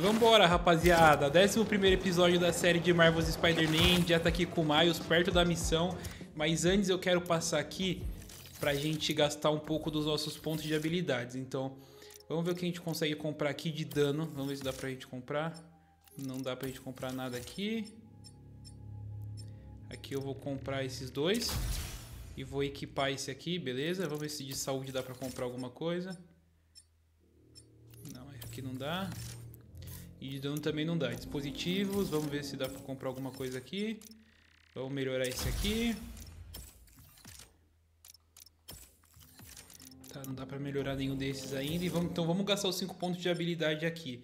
vambora, rapaziada. 11 episódio da série de Marvel's Spider-Man. Já tá aqui com o Miles, perto da missão. Mas antes eu quero passar aqui pra gente gastar um pouco dos nossos pontos de habilidades. Então, vamos ver o que a gente consegue comprar aqui de dano. Vamos ver se dá pra gente comprar. Não dá pra gente comprar nada aqui. Aqui eu vou comprar esses dois. E vou equipar esse aqui, beleza? Vamos ver se de saúde dá pra comprar alguma coisa. Não, aqui não dá. E de dano também não dá. Dispositivos, vamos ver se dá pra comprar alguma coisa aqui. Vamos melhorar esse aqui. Tá, não dá pra melhorar nenhum desses ainda. E vamos, então vamos gastar os 5 pontos de habilidade aqui.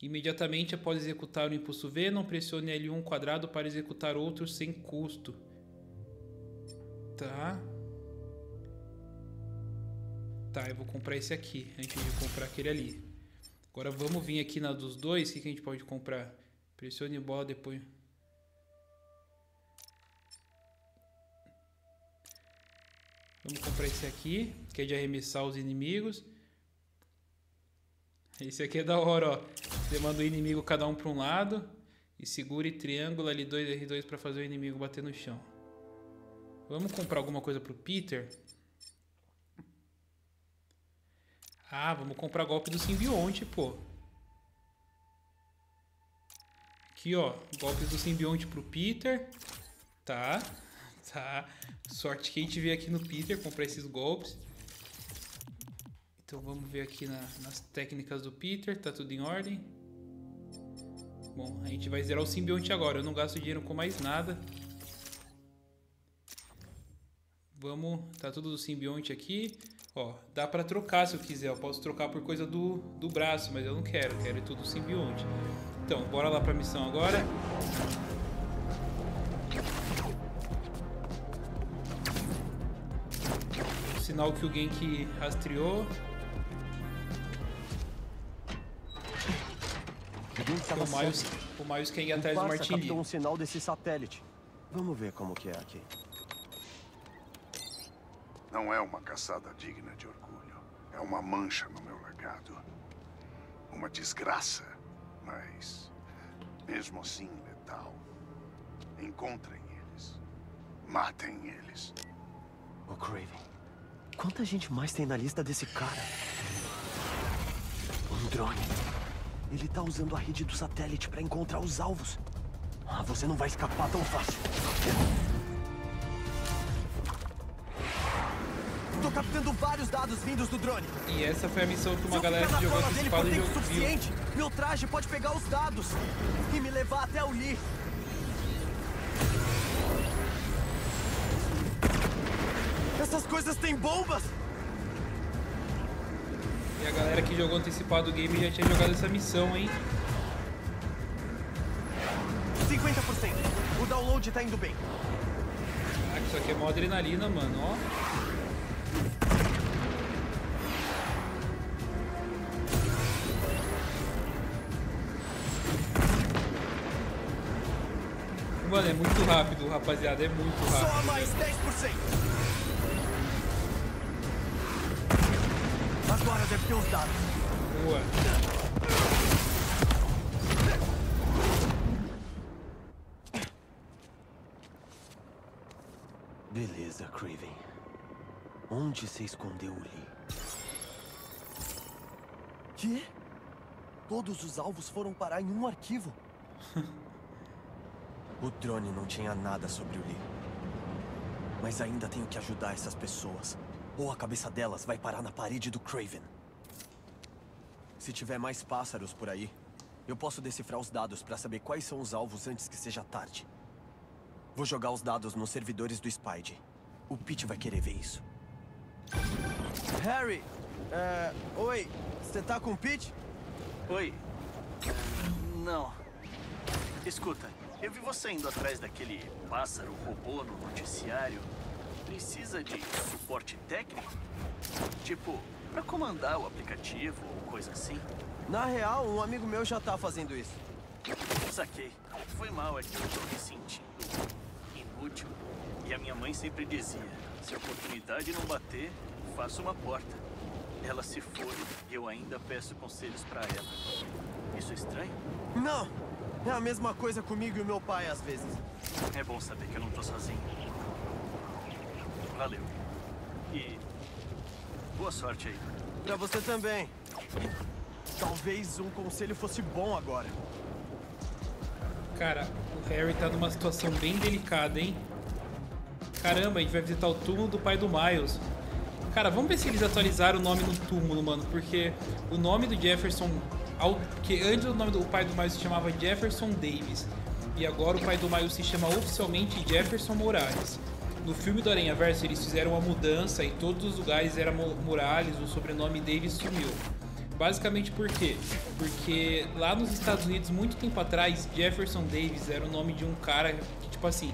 Imediatamente após executar o impulso V, não pressione L1 quadrado para executar outro sem custo. Tá. Tá, eu vou comprar esse aqui, antes de comprar aquele ali. Agora vamos vir aqui na dos dois, o que, que a gente pode comprar? Pressione bola depois... Vamos comprar esse aqui, que é de arremessar os inimigos. Esse aqui é da hora, ó. Você manda o inimigo cada um para um lado. E segure triângulo L2 R2 para fazer o inimigo bater no chão. Vamos comprar alguma coisa pro Peter? Ah, vamos comprar golpe do simbionte, pô. Aqui, ó. Golpes do simbionte pro Peter. Tá. Tá. Sorte que a gente veio aqui no Peter comprar esses golpes. Então vamos ver aqui na, nas técnicas do Peter. Tá tudo em ordem. Bom, a gente vai zerar o simbionte agora. Eu não gasto dinheiro com mais nada. Vamos, tá tudo do simbionte aqui. Ó, dá pra trocar se eu quiser. Eu posso trocar por coisa do, do braço, mas eu não quero. Quero é tudo simbionte. Então, bora lá pra missão agora. Sinal que o Genki rastreou. O Miles, o Miles quer ir atrás do Martin Lee. um sinal desse satélite. Vamos ver como que é aqui. Não é uma caçada digna de orgulho. É uma mancha no meu legado. Uma desgraça, mas mesmo assim letal. Encontrem eles. Matem eles. O Craven. Quanta gente mais tem na lista desse cara? Um drone. Ele tá usando a rede do satélite para encontrar os alvos. Ah, você não vai escapar tão fácil. Tô captando vários dados vindos do drone. E essa foi a missão que uma Se galera que jogou dele antecipado tempo suficiente, meu traje pode pegar os dados e me levar até o Lee. Essas coisas têm bombas! E a galera que jogou antecipado o game já tinha jogado essa missão, hein? 50%. O download tá indo bem. Caraca, isso aqui é mó adrenalina, mano, ó. Rápido, rapaziada, é muito Só rápido. mais 10%. Agora deve ter os dados. Boa. Beleza, Craven. Onde você escondeu o Lee? Quê? Todos os alvos foram parar em um arquivo. o drone não tinha nada sobre o Lee. Mas ainda tenho que ajudar essas pessoas. Ou a cabeça delas vai parar na parede do Craven. Se tiver mais pássaros por aí, eu posso decifrar os dados para saber quais são os alvos antes que seja tarde. Vou jogar os dados nos servidores do Spide. O Pete vai querer ver isso. Harry! É, oi, você tá com o Pete? Oi. Não. Escuta, eu vi você indo atrás daquele pássaro robô no noticiário. Precisa de suporte técnico? Tipo, pra comandar o aplicativo ou coisa assim? Na real, um amigo meu já tá fazendo isso. Saquei. Foi mal, é que eu tô me sentindo inútil. E a minha mãe sempre dizia: se a oportunidade não bater, faça uma porta. Ela se foi e eu ainda peço conselhos pra ela. isso estranho? Não! É a mesma coisa comigo e meu pai às vezes. É bom saber que eu não tô sozinho. Valeu. E. Boa sorte aí. Pra você também. Talvez um conselho fosse bom agora. Cara, o Harry tá numa situação bem delicada, hein? Caramba, a gente vai visitar o túmulo do pai do Miles. Cara, vamos ver se eles atualizaram o nome no túmulo, mano. Porque o nome do Jefferson. Que antes o nome do pai do Miles se chamava Jefferson Davis. E agora o pai do Miles se chama oficialmente Jefferson Morales. No filme do Aranha Verso eles fizeram uma mudança e todos os lugares eram Morales, o sobrenome Davis sumiu. Basicamente por quê? Porque lá nos Estados Unidos, muito tempo atrás, Jefferson Davis era o nome de um cara que, tipo assim.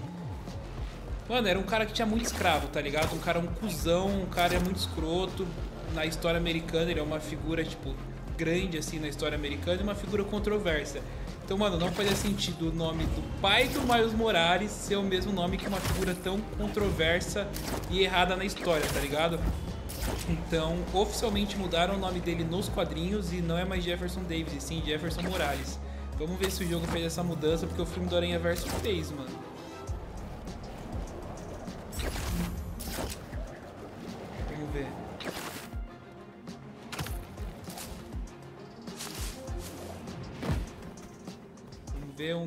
Mano, era um cara que tinha muito escravo, tá ligado? Um cara, um cuzão, um cara muito escroto. Na história americana, ele é uma figura, tipo, grande, assim, na história americana e uma figura controversa. Então, mano, não fazia sentido o nome do pai do Miles Morales ser o mesmo nome que uma figura tão controversa e errada na história, tá ligado? Então, oficialmente mudaram o nome dele nos quadrinhos e não é mais Jefferson Davis, e sim Jefferson Morales. Vamos ver se o jogo fez essa mudança, porque o filme do Aranha Verso fez, mano.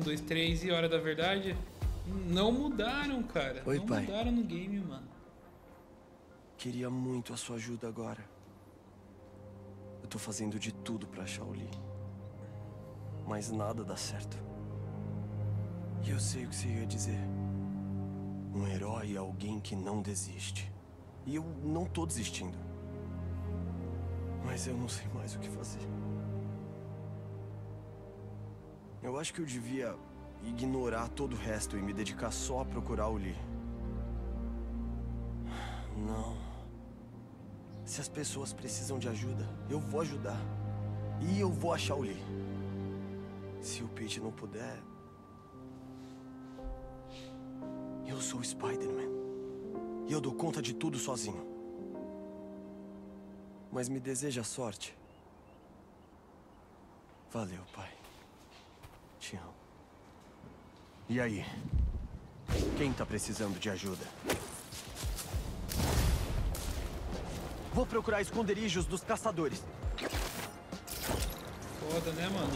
1, 2, 3 e Hora da Verdade não mudaram, cara. Oi, não pai. mudaram no game, mano. Queria muito a sua ajuda agora. Eu tô fazendo de tudo pra achar o Lee. Mas nada dá certo. E eu sei o que você ia dizer. Um herói é alguém que não desiste. E eu não tô desistindo. Mas eu não sei mais o que fazer. Eu acho que eu devia ignorar todo o resto e me dedicar só a procurar o Lee. Não. Se as pessoas precisam de ajuda, eu vou ajudar. E eu vou achar o Lee. Se o Pete não puder. Eu sou o Spider-Man. E eu dou conta de tudo sozinho. Mas me deseja sorte. Valeu, pai. Te amo. E aí? Quem tá precisando de ajuda? Vou procurar esconderijos dos caçadores. Foda, né, mano?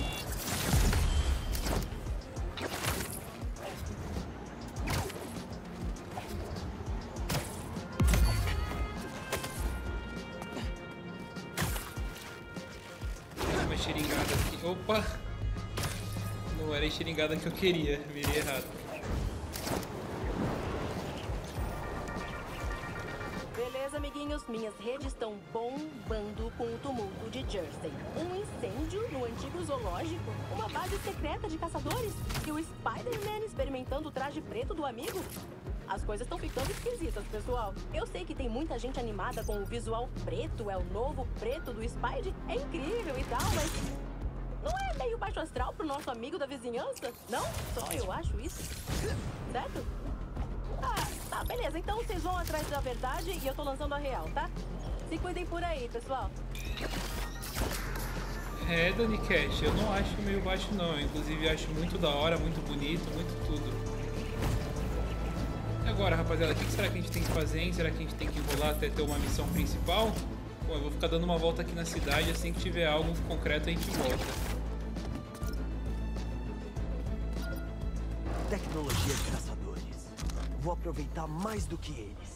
Uma xeringada aqui. Opa! Xeringada que eu queria, virei errado. Beleza, amiguinhos, minhas redes estão bombando com o tumulto de Jersey. Um incêndio no antigo zoológico, uma base secreta de caçadores e o Spider-Man experimentando o traje preto do amigo. As coisas estão ficando esquisitas, pessoal. Eu sei que tem muita gente animada com o visual preto, é o novo preto do Spider. É incrível e tal, mas não é meio baixo astral pro nosso amigo da vizinhança? Não? Só eu acho isso. Certo? Ah, tá, beleza. Então vocês vão atrás da verdade e eu tô lançando a real, tá? Se cuidem por aí, pessoal. É, Dani Cash, eu não acho meio baixo não. Inclusive acho muito da hora, muito bonito, muito tudo. E agora, rapaziada, o que será que a gente tem que fazer, hein? Será que a gente tem que enrolar até ter uma missão principal? Bom, eu vou ficar dando uma volta aqui na cidade, assim que tiver algo concreto a gente volta. Caçadores. Vou aproveitar mais do que eles.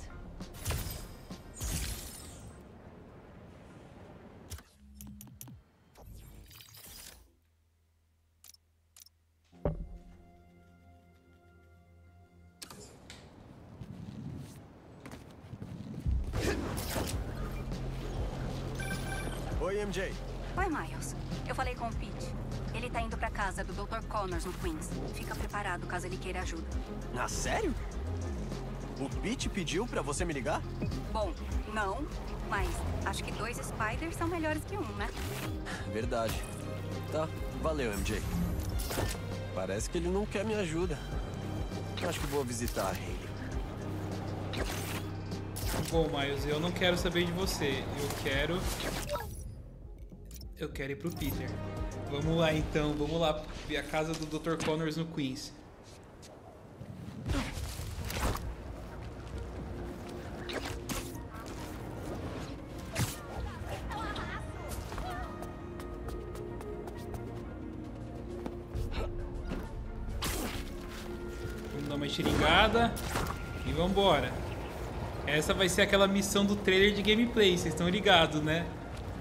No Queens. Fica preparado caso ele queira ajuda. Ah, sério? O Pete pediu pra você me ligar? Bom, não, mas acho que dois Spiders são melhores que um, né? Verdade. Tá, valeu, MJ. Parece que ele não quer minha ajuda. Acho que vou visitar a Hayley. Bom, Miles, eu não quero saber de você. Eu quero Eu quero ir pro Peter. Vamos lá então, vamos lá ver a casa do Dr. Connors no Queens. Vamos dar uma xeringada e vambora. Essa vai ser aquela missão do trailer de gameplay, vocês estão ligados, né?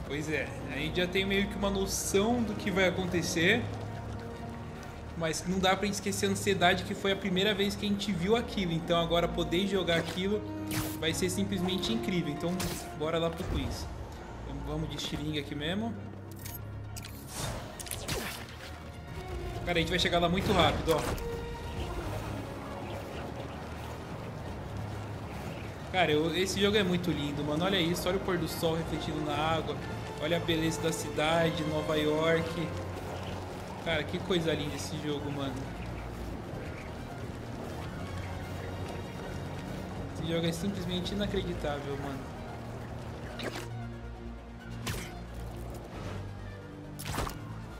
Pois é, a gente já tem meio que uma noção do que vai acontecer. Mas não dá pra esquecer a ansiedade que foi a primeira vez que a gente viu aquilo. Então agora poder jogar aquilo vai ser simplesmente incrível. Então bora lá pro quiz. Vamos de estilingue aqui mesmo. Cara, a gente vai chegar lá muito rápido, ó. Cara, eu, esse jogo é muito lindo, mano. Olha isso, olha o pôr do sol refletindo na água. Olha a beleza da cidade, Nova York. Cara, que coisa linda esse jogo, mano. Esse jogo é simplesmente inacreditável, mano.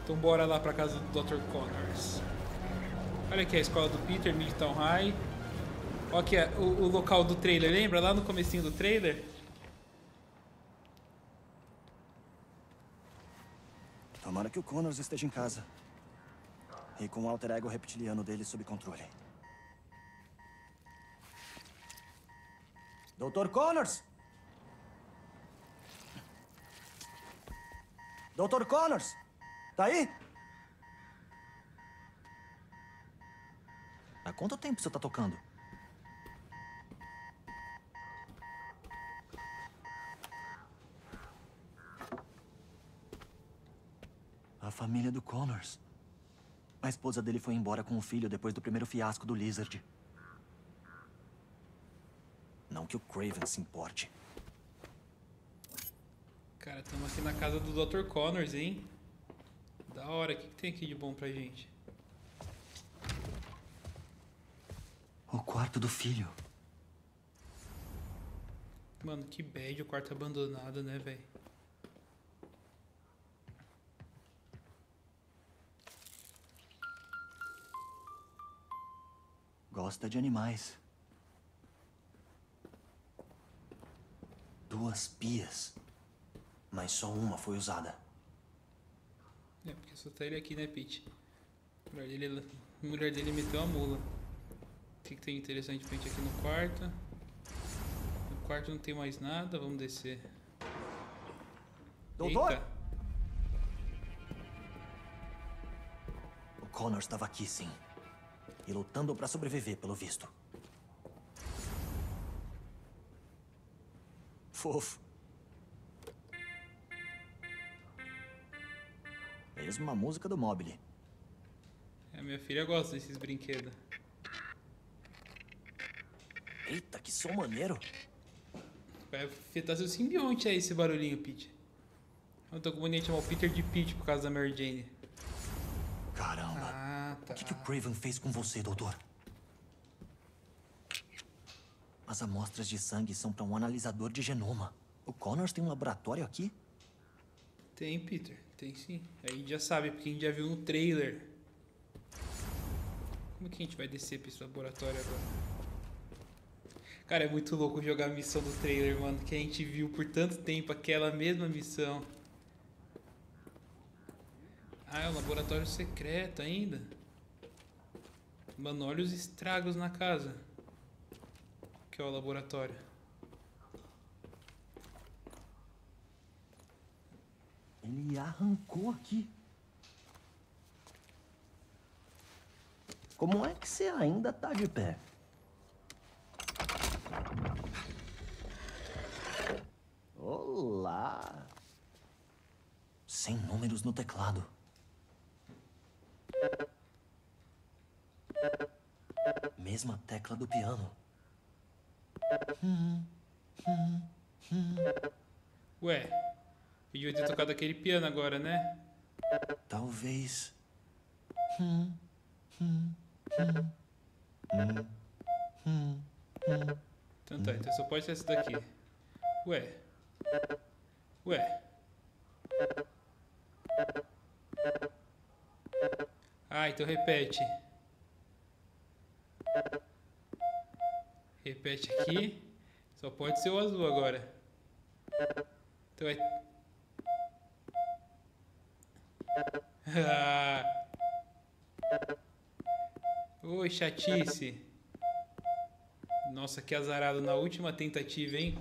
Então bora lá pra casa do Dr. Connors. Olha aqui a escola do Peter, Midtown High. Olha aqui o, o local do trailer, lembra? Lá no comecinho do trailer? Tomara que o Connors esteja em casa. E com o alter ego reptiliano dele sob controle. Dr. Connors! Dr. Connors! Tá aí? Há quanto tempo você tá tocando? Família do Connors. A esposa dele foi embora com o filho depois do primeiro fiasco do Lizard. Não que o Craven se importe. Cara, estamos aqui na casa do Dr. Connors, hein? Da hora, o que, que tem aqui de bom pra gente? O quarto do filho. Mano, que bad o quarto abandonado, né, velho? Gosta de animais. Duas pias. Mas só uma foi usada. É, porque só tá ele aqui, né, Pete? A mulher dele, a mulher dele meteu a mula. O que, que tem interessante pra gente aqui no quarto? No quarto não tem mais nada, vamos descer. Doutor? Eita. O Connor estava aqui, sim. E lutando para sobreviver, pelo visto. Fofo. Mesmo a música do Mobile. A minha filha gosta desses brinquedos. Eita, que som maneiro. Vai afetar seu simbionte aí, esse barulhinho, Pete. Eu tô com mania de chamar o Peter de Pete por causa da Mary Jane. Caramba. Tá. O que, que o Craven fez com você, doutor? As amostras de sangue são para um analisador de genoma. O Connors tem um laboratório aqui? Tem, Peter. Tem sim. Aí a gente já sabe, porque a gente já viu no trailer. Como que a gente vai descer pra esse laboratório agora? Cara, é muito louco jogar a missão do trailer, mano. Que a gente viu por tanto tempo aquela mesma missão. Ah, é um laboratório secreto ainda. Mano, olha os estragos na casa. Que é o laboratório. Ele arrancou aqui. Como é que você ainda tá de pé? Olá. Sem números no teclado. Mesma tecla do piano. Ué, podia ter tocado aquele piano agora, né? Talvez. Então tá, então só pode ser essa daqui. Ué. Ué. Ah, então repete. Repete aqui. Só pode ser o azul agora. Então é. Ah. Oi, chatice. Nossa, que azarado na última tentativa, hein?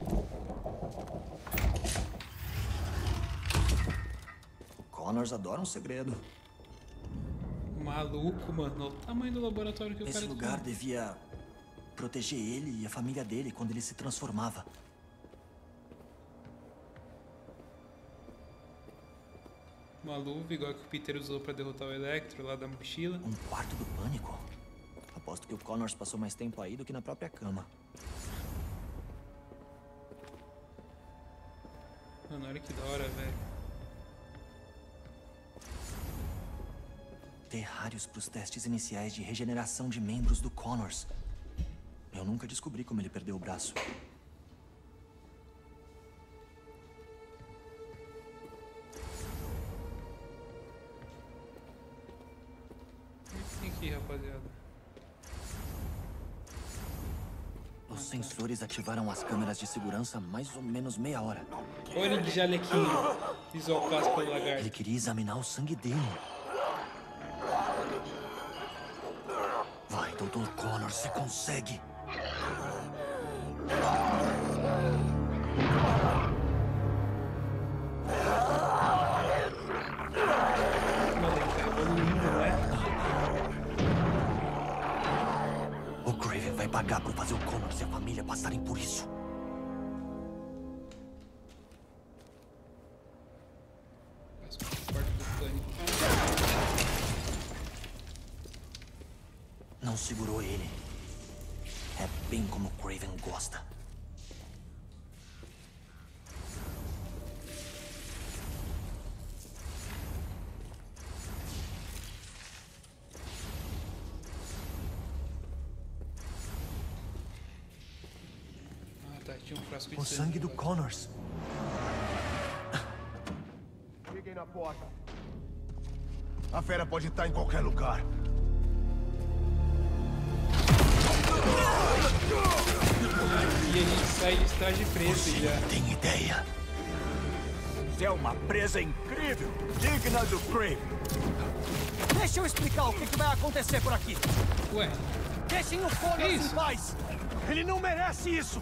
Connors adora um segredo. Maluco, mano. Olha o tamanho do laboratório que o Esse cara lugar tem. devia proteger ele e a família dele quando ele se transformava. Uma luva igual que o Peter usou pra derrotar o Electro lá da mochila. Um quarto do pânico? Aposto que o Connors passou mais tempo aí do que na própria cama. Mano, olha que da hora, velho. Terrários para os testes iniciais de regeneração de membros do Connors. Eu nunca descobri como ele perdeu o braço. O que tem aqui, rapaziada? Os sensores ativaram as câmeras de segurança mais ou menos meia hora. Olha de jalequinho. Clássico do Ele lagarto. queria examinar o sangue dele. Dr. Connor, você consegue. O Craven vai pagar por fazer o Connor e a família passarem por isso. Não segurou ele. É bem como o Craven gosta. Ah, tá. Tinha um frasco de O sangue do Connors. Liguem na porta. A fera pode estar em qualquer lugar. E a gente sai de traje preto já. Tem ideia? É uma presa incrível, digna do Craven. Deixa eu explicar o que, que vai acontecer por aqui. Ué, Deixem o isso? em paz. Ele não merece isso.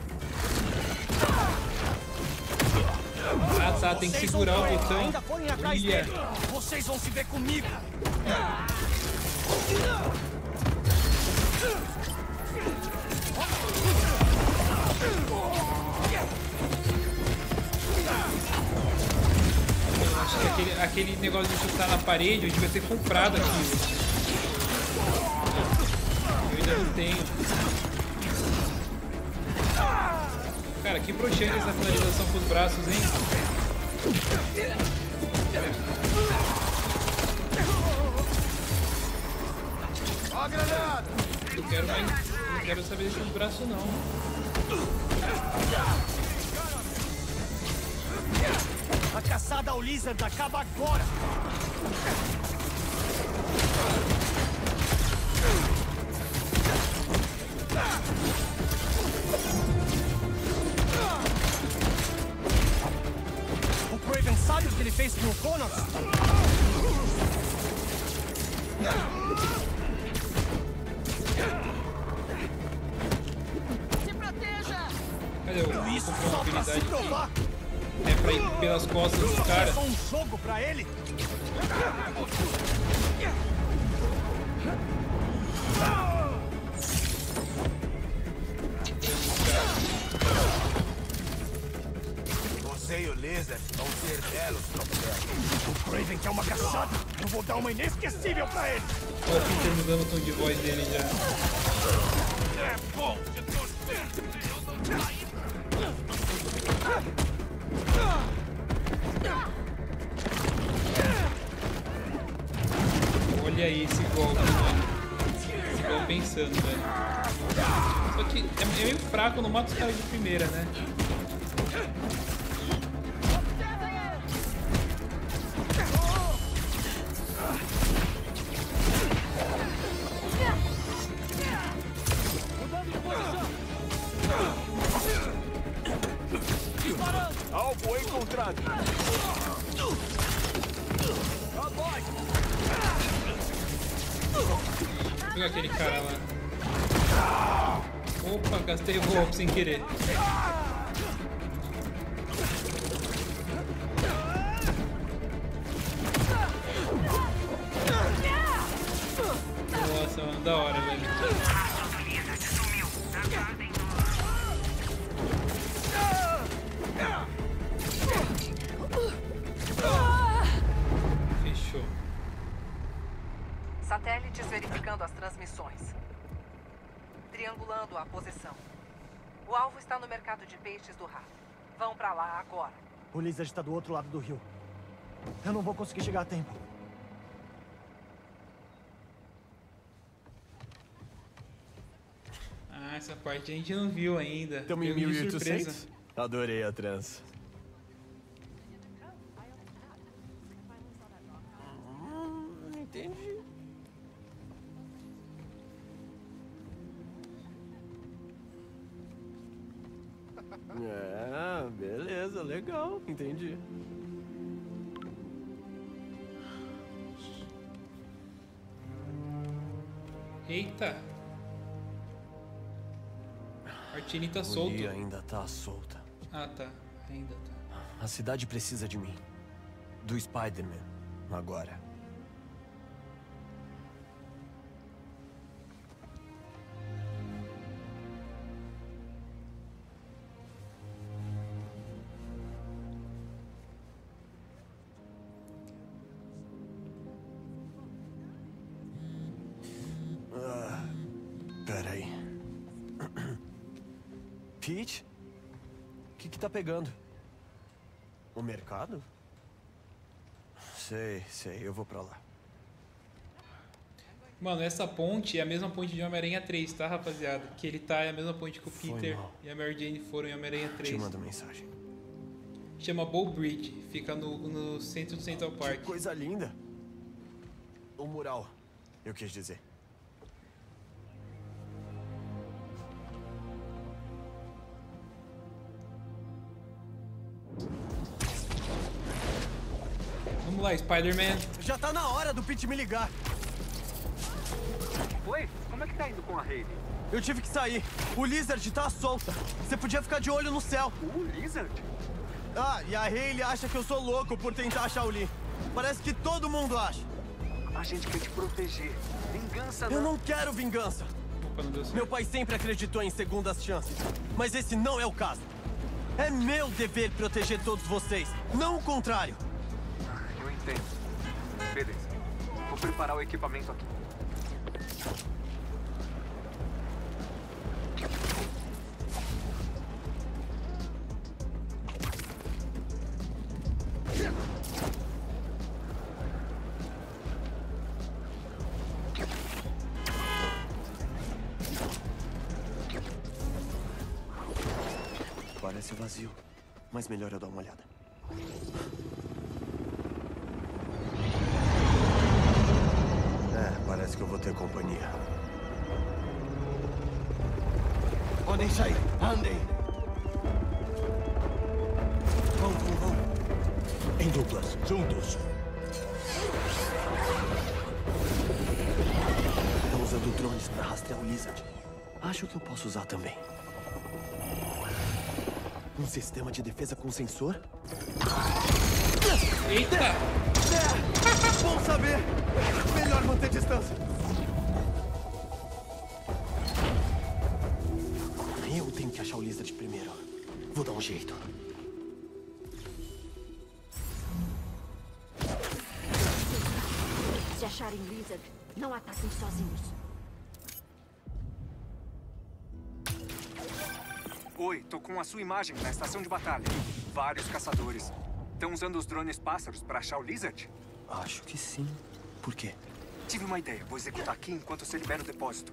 ah tá, tem que Vocês segurar o botão. Ainda forem atrás Olha. dele. Vocês vão se ver comigo. Aquele, negócio de chutar na parede, eu devia ter comprado aquilo. Eu ainda não tenho. Cara, que broxante essa finalização com os braços, hein? Ó granada! Não quero mais. Não quero saber desses braços não. A caçada ao Lizard acaba agora. O Craven sabe o que ele fez com o Connors? Jogo pra ele. Você e o Lizard vão ter belos troféus. O Craven quer uma caçada. Eu vou dar uma inesquecível pra ele. Olha Peter mudando o tom de voz dele já. É bom golpe, mano. Golpe pensando, velho. Só que é é meio fraco, não mata os caras de primeira, né? Nossa, mano, da hora, velho. Fechou. Satélites verificando as transmissões. Triangulando a posição. O alvo está no mercado de peixes do rato. Vão pra lá agora. O Lizard está do outro lado do rio. Eu não vou conseguir chegar a tempo. Ah, essa parte a gente não viu ainda. Estamos em Pegou de surpresa. 1800? Adorei a trança. entendi. É, beleza, legal, entendi. Eita! Martini tá O solto. Lee ainda tá solta. Ah, tá. Ainda tá. A cidade precisa de mim. Do Spider-Man. Agora. Pete? O que que tá pegando? O mercado? Sei, sei, eu vou pra lá. Mano, essa ponte é a mesma ponte de Homem-Aranha 3, tá, rapaziada? Que ele tá é a mesma ponte que o Foi Peter mal. e a Mary Jane foram em Homem-Aranha Te 3. mando mensagem. Chama Bow Bridge, fica no, no centro do Central Park. Que coisa linda. O mural, eu quis dizer. Lá, Spider-Man. Já tá na hora do Pete me ligar. Oi, como é que tá indo com a Hayley? Eu tive que sair. O Lizard tá solta. Você podia ficar de olho no céu. O Lizard? Ah, e a Hayley acha que eu sou louco por tentar achar o Lee. Parece que todo mundo acha. A gente quer te proteger. Vingança Eu não quero vingança. Opa, não deu certo. Meu pai sempre acreditou em segundas chances. Mas esse não é o caso. É meu dever proteger todos vocês, não o contrário. Entendo. Beleza. Vou preparar o equipamento aqui. Parece vazio, mas melhor eu dar uma olhada. Sistema de defesa com sensor? Eita! É! Bom saber! Melhor manter distância. Eu tenho que achar o Lizard primeiro. Vou dar um jeito. Se acharem Lizard, não ataquem sozinhos. Oi, tô com a sua imagem na estação de batalha. Vários caçadores. Estão usando os drones pássaros para achar o Lizard? Acho que sim. Por quê? Tive uma ideia. Vou executar aqui enquanto você libera o depósito.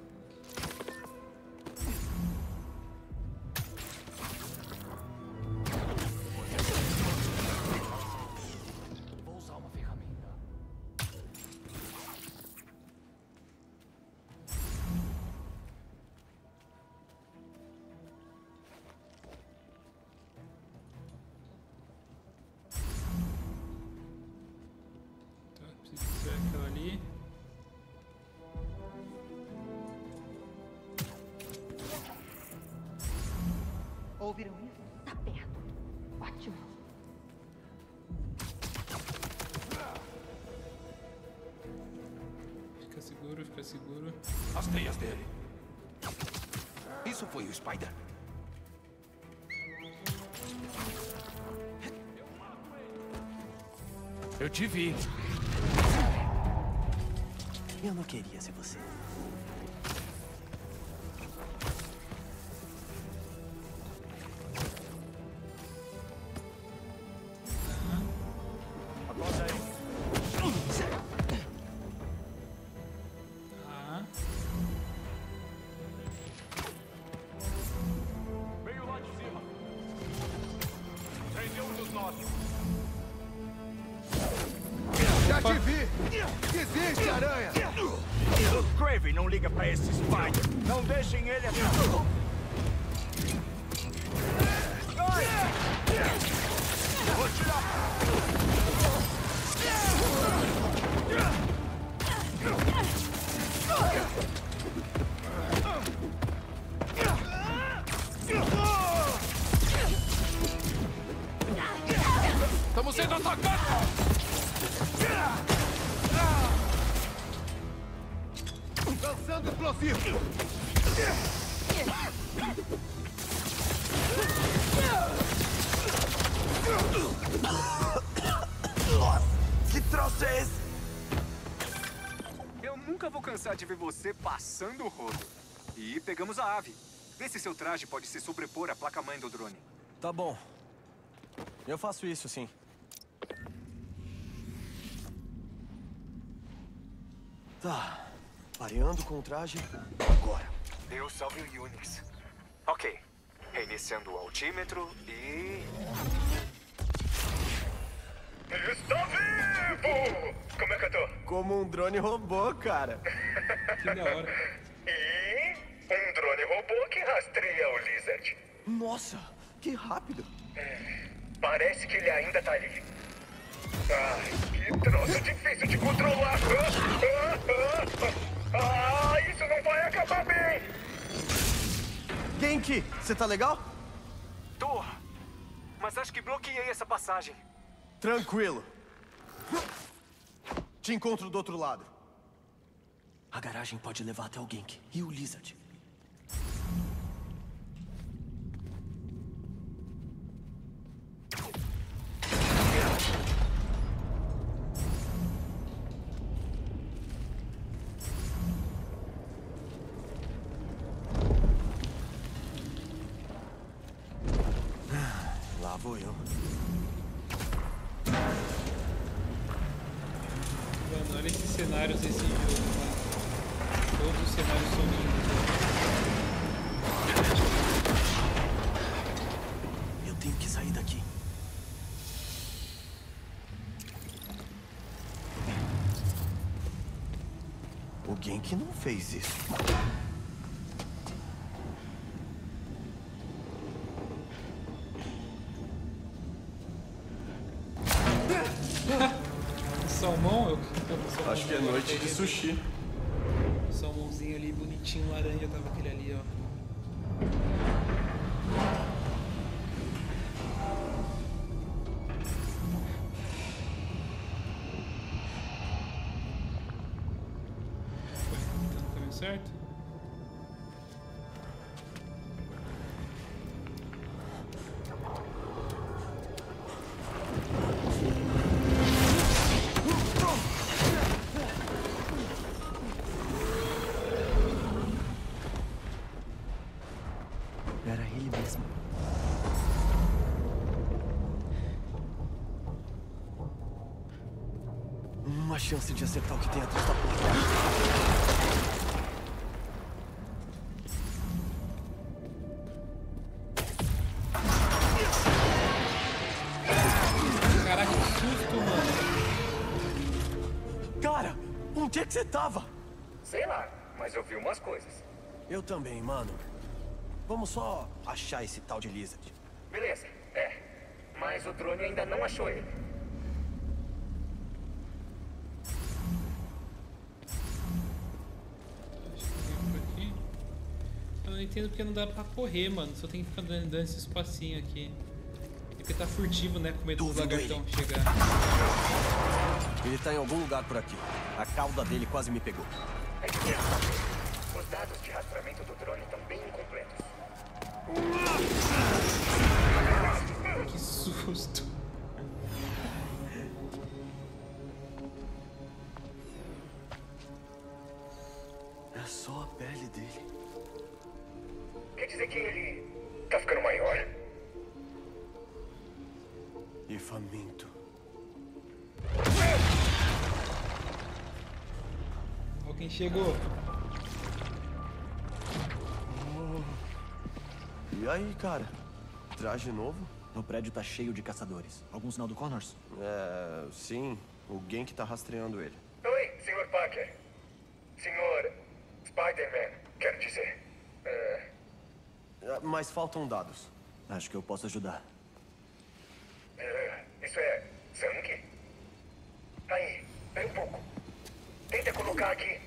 Ouviram isso? Tá perto. Ótimo. Fica seguro, fica seguro. As teias dele. Isso foi o Spider? Eu te vi. Eu não queria ser você. Passando o rodo. E pegamos a ave. Vê se seu traje pode se sobrepor à placa-mãe do drone. Tá bom. Eu faço isso, sim. Tá. Pareando com o traje. Agora. Deus salve o Unix. Ok. Reiniciando o altímetro e... Estou vivo! Como é que eu tô? Como um drone robô, cara. Que da hora. E um drone robô que rastreia o Lizard. Nossa, que rápido. Parece que ele ainda tá ali. Ai, que troço difícil de controlar. Ah, ah, ah, ah, isso não vai acabar bem. Genki, você tá legal? Tô. Mas acho que bloqueei essa passagem. Tranquilo. Te encontro do outro lado. A garagem pode levar até o Genki e o Lizard. Fez isso. Salmão, eu, eu Acho que é noite de sushi. Salmãozinho ali, bonitinho, laranja, tava aquele ali, ó. Chance de acertar o que tem atrás da porta. Caraca, que susto, mano. Cara, onde é que você tava? Sei lá, mas eu vi umas coisas. Eu também, mano. Vamos só achar esse tal de Lizard. Beleza, é. Mas o drone ainda não achou ele. Não entendo porque não dá pra correr, mano. Só tem que ficar dando, dando esse espacinho aqui. É porque tá furtivo, né? Com medo vendo lagartão chegar. Ele tá em algum lugar por aqui. A cauda dele quase me pegou. Os dados de rastreamento do drone estão bem incompletos. Que susto. É só a pele dele. Quer dizer que ele tá ficando maior? E faminto. Alguém chegou. E aí, cara? Traje novo? O prédio tá cheio de caçadores. Algum sinal do Connors? É, sim. O Genk tá rastreando ele. Oi, Sr. Parker. Senhor Spider-Man, quero dizer. É, É, Mas faltam dados. Acho que eu posso ajudar. é, isso é sangue? Aí, pera um pouco. Tenta colocar aqui.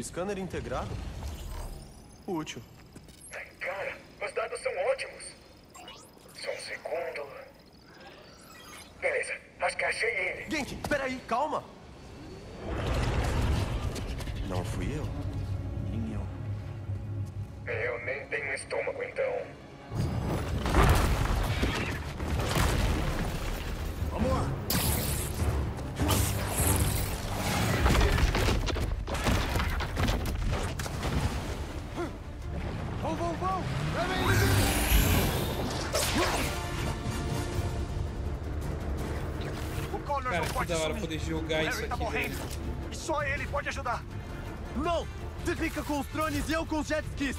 Scanner integrado? Útil. Cara, os dados são ótimos. Só um segundo. Beleza, acho que achei ele. Genk, peraí, calma! Não fui eu? Estômago, então. Vamos lá. Vão, vão, vão! Levem O Connors Cara, não que pode da hora sumir. poder jogar isso tá aqui, morrendo. velho. E só ele pode ajudar. Não! Você fica com os drones e eu com os jet skis!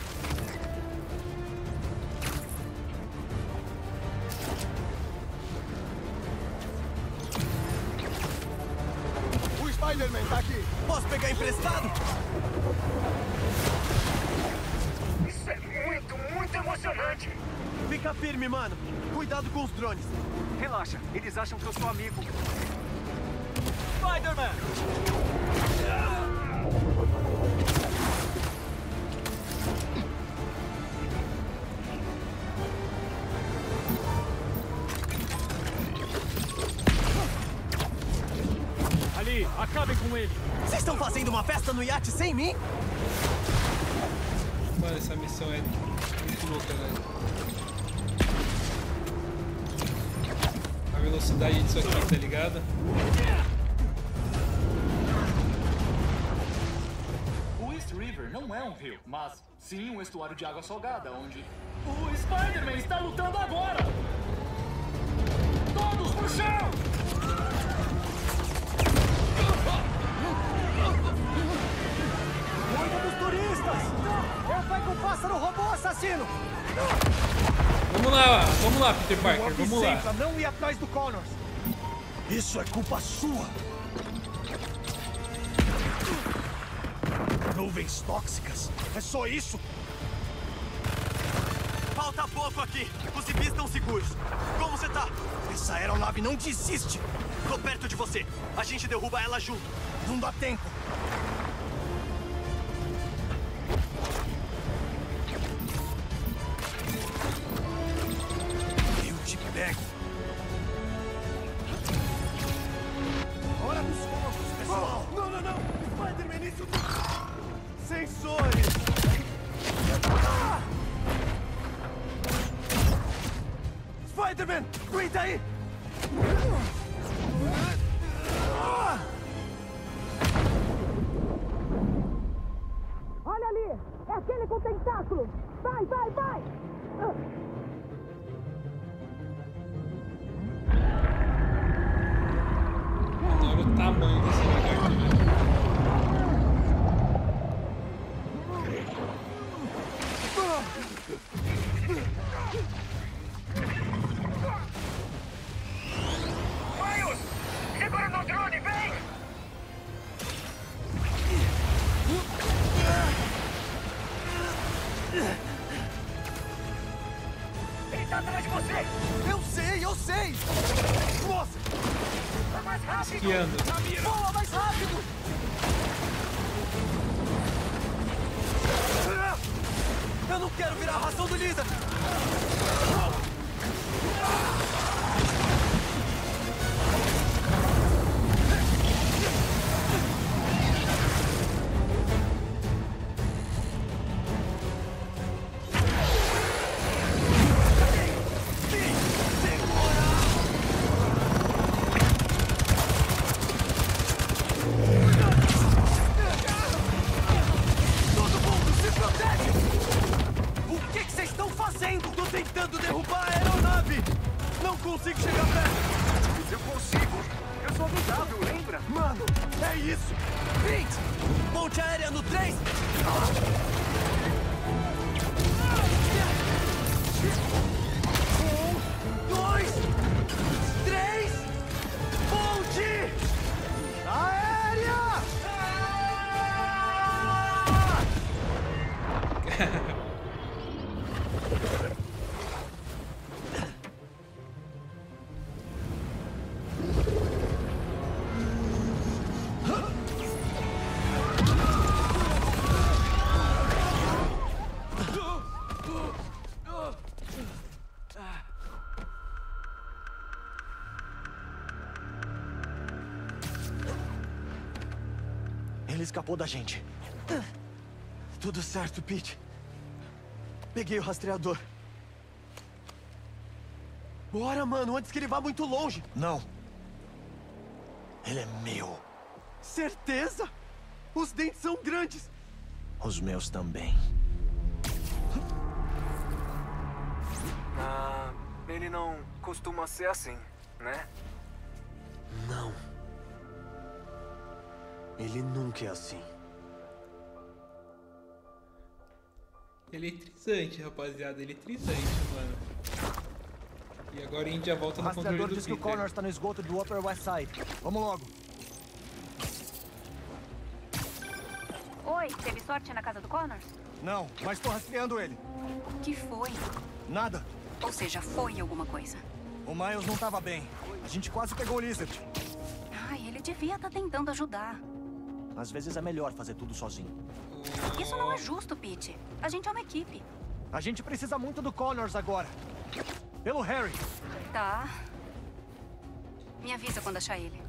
Tá aqui! Posso pegar emprestado? Isso é muito, muito emocionante. Fica firme, mano. Cuidado com os drones. Relaxa, eles acham que eu sou amigo. Spider-Man! Ali, Fazendo uma festa no iate sem mim? Mano, essa missão é muito louca, velho. A velocidade disso aqui, tá ligado? O East River não é um rio, mas sim um estuário de água salgada, onde o Spider-Man está lutando agora! Todos pro chão! Pássaro robô assassino! Vamos lá, vamos lá, Peter Parker, vamos lá. não ir atrás do Connors! Isso é culpa sua. Nuvens tóxicas? É só isso? Falta pouco aqui. Os civis estão seguros. Como você tá? Essa aeronave não desiste. Tô perto de você. A gente derruba ela junto. Não dá tempo. Mais escapou da gente. Tudo certo, Pete. Peguei o rastreador. Bora, mano, antes que ele vá muito longe. Não. Ele é meu. Certeza? Os dentes são grandes. Os meus também. Ah, ele não costuma ser assim, né? Não. Ele nunca é assim. Eletrizante, rapaziada. Eletrizante, mano. E agora a gente já volta O no controle rastreador do diz que o. Connor está no esgoto do Upper West Side. Vamos logo. Oi, teve sorte na casa do Connors? Não, mas estou rastreando ele. O que foi? Nada. Ou seja, foi alguma coisa. O Miles não estava bem. A gente quase pegou o Lizard. Ai, ele devia estar tentando ajudar. Às vezes é melhor fazer tudo sozinho. Isso não é justo, Pete. A gente é uma equipe. A gente precisa muito do Connors agora. Pelo Harry. Tá. Me avisa quando achar ele.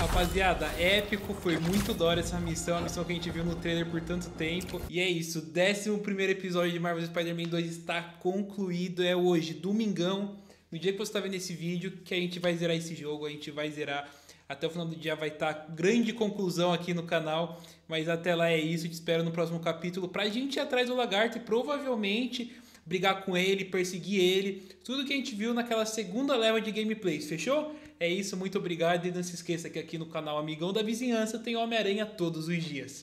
Rapaziada, épico, foi muito da hora essa missão, a missão que a gente viu no trailer por tanto tempo. E é isso, o 11 episódio de Marvel Spider-Man 2 está concluído. É hoje, domingão, no dia que você está vendo esse vídeo, que a gente vai zerar esse jogo. A gente vai zerar até o final do dia, vai estar grande conclusão aqui no canal. Mas até lá é isso, te espero no próximo capítulo pra gente ir atrás do lagarto e provavelmente brigar com ele, perseguir ele, tudo que a gente viu naquela segunda leva de gameplays, fechou? É isso, muito obrigado e não se esqueça que aqui no canal Amigão da Vizinhança tem Homem-Aranha todos os dias.